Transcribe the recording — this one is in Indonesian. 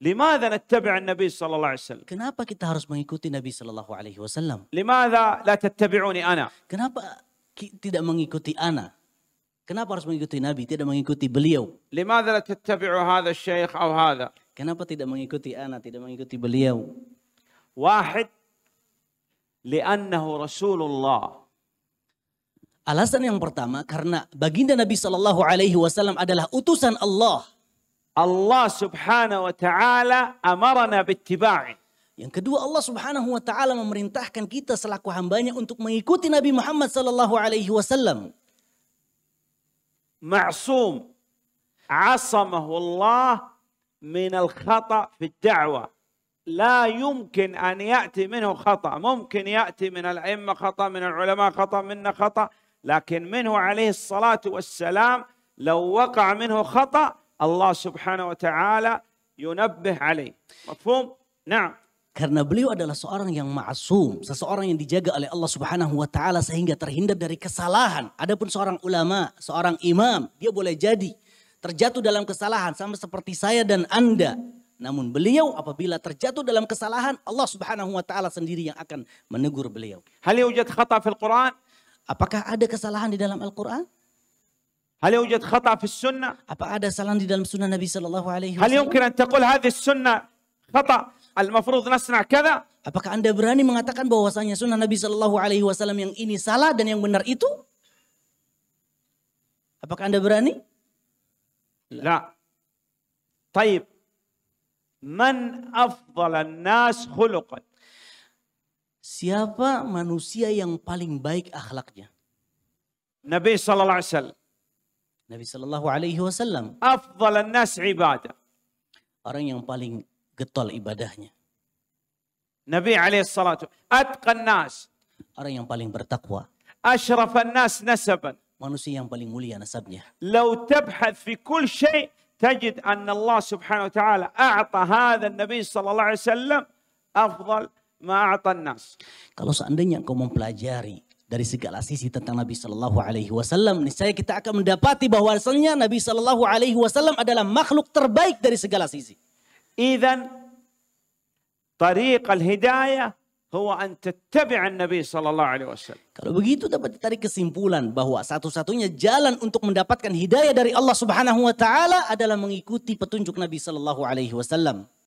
لماذا نتبع النبي صلى الله عليه وسلم Kenapa kita harus mengikuti Nabi Shallallahu Alaihi Wasallam? لماذا لا تتبعوني أنا Kenapa ki- tidak mengikuti ana? Kenapa harus mengikuti Nabi, tidak mengikuti beliau? لماذا لا تتبعوا هذا الشيخ أو هذا Kenapa tidak mengikuti ana, tidak mengikuti beliau? واحد لأنه رسول الله Alasan yang pertama karena baginda Nabi Shallallahu Alaihi Wasallam adalah utusan Allah. الله سبحانه وتعالى أمرنا باتباعه Yang kedua Allah Subhanahu Wa Taala memerintahkan kita selaku hambanya untuk mengikuti Nabi Muhammad Shallallahu Alaihi Wasallam. معصوم عصمه الله من الخطأ في الدعوة لا يمكن أن يأتي منه خطأ ممكن يأتي من الأئمة خطأ من العلماء خطأ منا خطأ لكن منه عليه الصلاة والسلام لو وقع منه خطأ Allah Subhanahu wa taala yunabbih alaih. Mafhum? Naam. Karena beliau adalah seorang yang ma'asum, seseorang yang dijaga oleh Allah Subhanahu wa taala sehingga terhindar dari kesalahan. Adapun seorang ulama, seorang imam, dia boleh jadi terjatuh dalam kesalahan sama seperti saya dan Anda. Namun beliau apabila terjatuh dalam kesalahan, Allah Subhanahu wa taala sendiri yang akan menegur beliau. Hal yujad khata fil Quran? Apakah ada kesalahan di dalam Al-Qur'an? هل يوجد خطأ في السنة؟ Apa ada kesalahan di dalam sunnah Nabi Shallallahu alaihi هل wasallam? يمكن أن تقول هذه السنة خطأ المفروض نصنع كذا؟ Apakah Anda berani mengatakan bahwasanya sunnah Nabi Shallallahu alaihi wasallam yang ini salah dan yang benar itu? Apakah Anda berani? لا طيب من افضل الناس خلقا Siapa manusia yang paling baik akhlaknya? النبي صلى الله عليه وسلم Nabi Shallallahu Alaihi Wasallam افضل الناس عباده orang yang paling getol ibadahnya, النبي عليه الصلاه والسلام اتقى الناس orang yang paling bertakwa, اشرف الناس نسبا manusia yang paling mulia nasabnya. لو تبحث في كل شيء تجد ان الله سبحانه وتعالى اعطى هذا النبي صلى الله عليه وسلم افضل ما اعطى الناس Kalau seandainya engkau mempelajari dari segala sisi tentang Nabi Shallallahu Alaihi Wasallam. Niscaya kita akan mendapati bahwasannya Nabi Shallallahu Alaihi Wasallam adalah makhluk terbaik dari segala sisi. Idan tariq al-hidayah huwa an tattabi' nabi Shallallahu alaihi wasallam. Kalau begitu dapat ditarik kesimpulan bahwa satu-satunya jalan untuk mendapatkan hidayah dari Allah Subhanahu wa taala adalah mengikuti petunjuk Nabi Shallallahu alaihi wasallam.